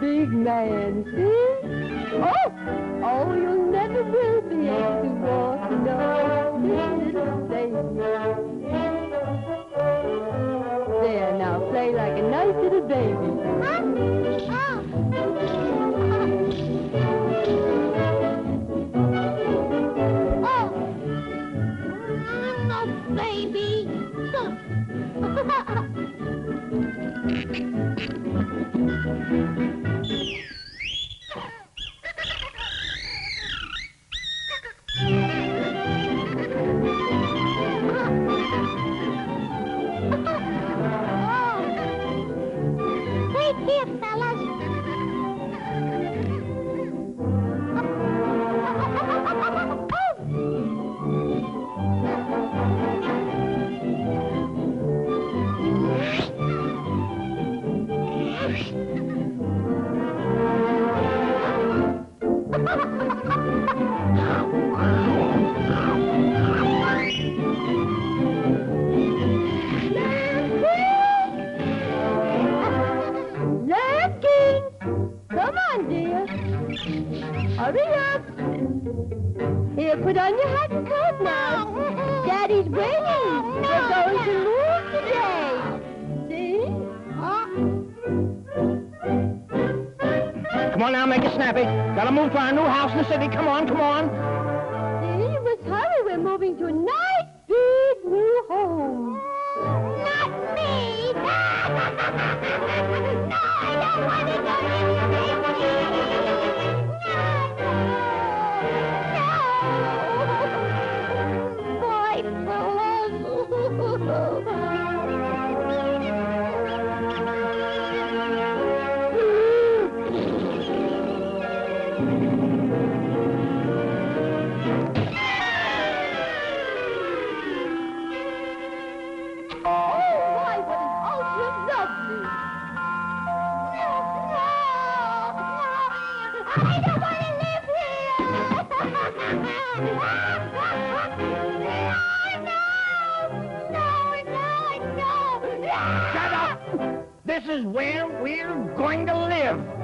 big man, see? Oh, Thank you. Hurry up. Here, put on your hat and coat now. Daddy's waiting. We're going to move today. See? Come on now, make it snappy. Gotta move to our new house in the city. Come on, come on. See, you must hurry. We're moving to a nice, big, new home. Not me! no, I don't want to go to Oh, This is where we're going to live.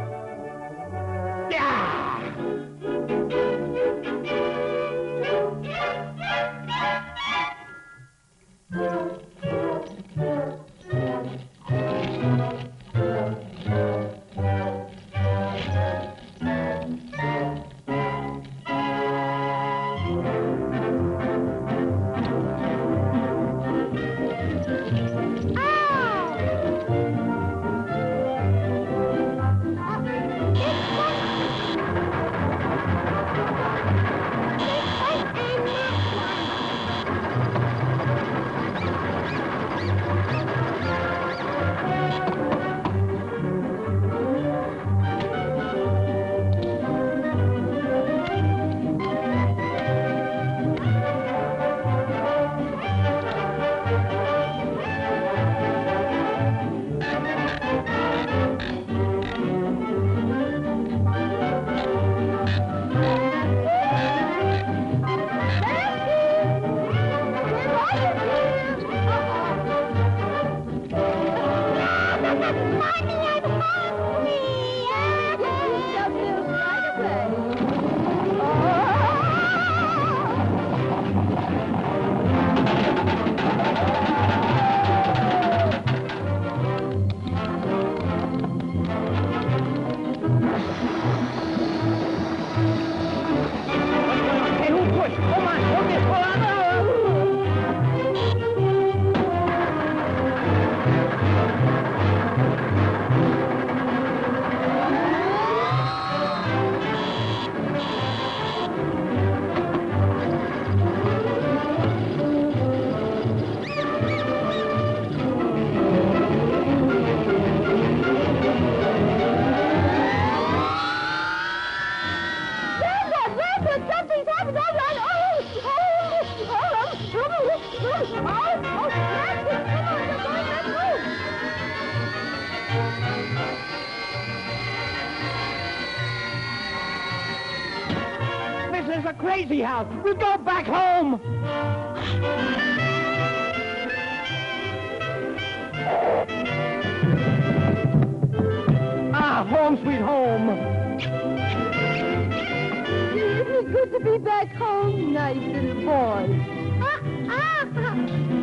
Is a crazy house. We'll go back home. Ah, home sweet home. Isn't it good to be back home, nice little boy? Ah, ah, ah.